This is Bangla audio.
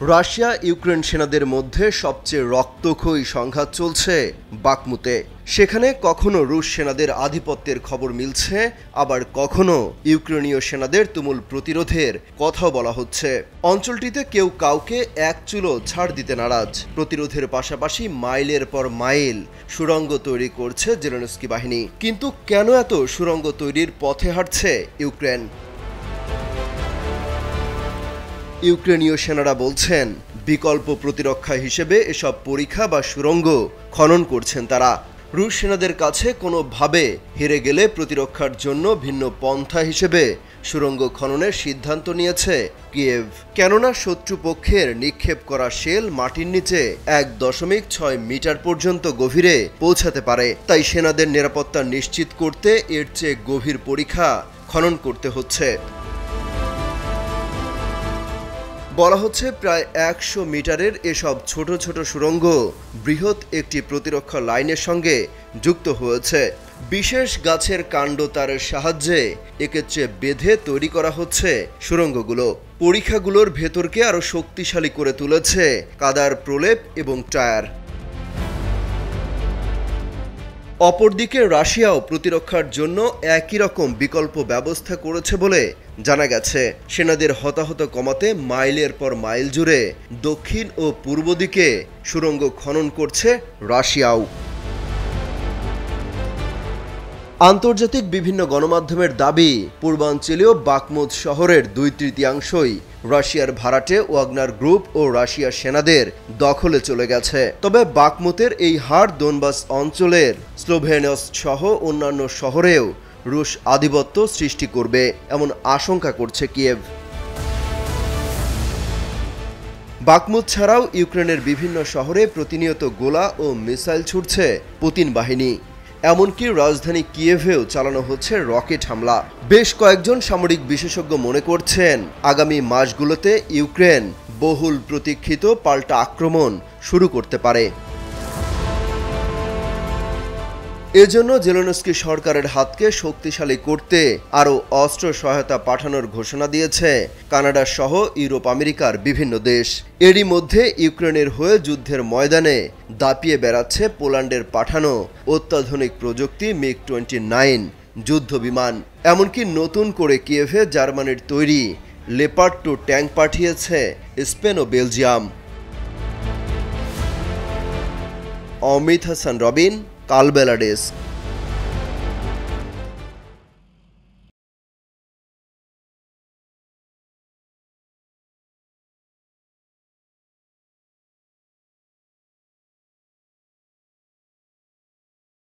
রাশিয়া ইউক্রেন সেনাদের মধ্যে সবচেয়ে রক্তক্ষয়ী সংঘাত চলছে বাকমুতে। সেখানে কখনো রুশ সেনাদের আধিপত্যের খবর মিলছে, আবার কখনো ইউক্রেনীয় সেনাদের তুমুল প্রতিরোধের কথাও বলা হচ্ছে। অঞ্চলটিতে কেউ কাউকে এক চুলো ছাড় দিতে নারাজ। প্রতিরোধের পাশাপাশি মাইলের পর মাইল সুড়ঙ্গ তৈরি করছে জেলেনস্কি বাহিনী। কিন্তু কেন এত সুড়ঙ্গ তৈরির পথে হাঁটছে ইউক্রেন? ইউক্রেনীয় সেনারা বলছেন, বিকল্প প্রতিরক্ষা হিসেবে এসব পরীক্ষা বা সুরঙ্গ খনন করছেন তারা। রুশ সেনাদের কাছে কোনোভাবে হেরে গেলে প্রতিরক্ষার জন্য ভিন্ন পন্থা হিসেবে সুরঙ্গ খননের সিদ্ধান্ত নিয়েছে কিয়েভ। কেননা শত্রুপক্ষের নিক্ষেপ করা শেল মাটির নিচে এক দশমিক ছয় মিটার পর্যন্ত গভীরে পৌঁছাতে পারে। তাই সেনাদের নিরাপত্তা নিশ্চিত করতে এর চেয়ে গভীর পরীক্ষা খনন করতে হচ্ছে। বলা হচ্ছে প্রায় একশো মিটারের এসব ছোট ছোট সুড়ঙ্গ বৃহৎ একটি প্রতিরক্ষা লাইনের সঙ্গে যুক্ত হয়েছে। বিশেষ গাছের কাণ্ড তারের সাহায্যে একে চেয়ে বেঁধে তৈরি করা হচ্ছে সুড়ঙ্গগুলো। পরীক্ষাগুলোর ভেতরকে আরও শক্তিশালী করে তুলেছে কাদার প্রলেপ এবং টায়ার। অপরদিকে রাশিয়াও প্রতিরক্ষার জন্য একই রকম বিকল্প ব্যবস্থা করেছে বলে জানা গেছে। সেনাদের হতাহত কমাতে মাইলের পর মাইল জুড়ে দক্ষিণ ও পূর্ব দিকে সুড়ঙ্গ খনন করছে রাশিয়াও। আন্তর্জাতিক বিভিন্ন গণমাধ্যমের দাবি, পূর্বাঞ্চলীয় বাকমুদ শহরের দুই তৃতীয়াংশই রাশিয়ার ভাড়াটে ওয়াগনার গ্রুপ ও রাশিয়ার সেনাদের দখলে চলে গেছে। তবে বাকমুতের এই হার দোনবাস অঞ্চলের স্লোভেনিয়স সহ অন্যান্য শহরেও রুশ আধিপত্য সৃষ্টি করবে এমন আশঙ্কা করছে কিয়েভ। বাকমুদ ছাড়াও ইউক্রেনের বিভিন্ন শহরে প্রতিনিয়ত গোলা ও মিসাইল ছুটছে পুতিন বাহিনী। এমনকি রাজধানী কিয়েভেও চালানো হচ্ছে রকেট হামলা। বেশ কয়েকজন সামরিক বিশেষজ্ঞ মনে করছেন, আগামী মাসগুলোতে ইউক্রেন বহুল প্রতীক্ষিত পাল্টা আক্রমণ শুরু করতে পারে। এজন্য জেলোনস্কি সরকারের হাতকে শক্তিশালী করতে আরও অস্ত্র সহায়তা পাঠানোর ঘোষণা দিয়েছে। কানাডা সহ ইউরোপ, আমেরিকার বিভিন্ন দেশ। এরই মধ্যে ইউক্রেনের হয়ে যুদ্ধের ময়দানে দাপিয়ে বেড়াচ্ছে পোল্যান্ডের পাঠানো অত্যাধুনিক প্রযুক্তি মিগ টোয়েন্টি নাইন যুদ্ধ বিমান। এমনকি নতুন করে কিয়েভে জার্মানির তৈরি লেপার্ড টু ট্যাঙ্ক পাঠিয়েছে স্পেন ও Belgium. Amit Hasan, Robin. Kalbela days.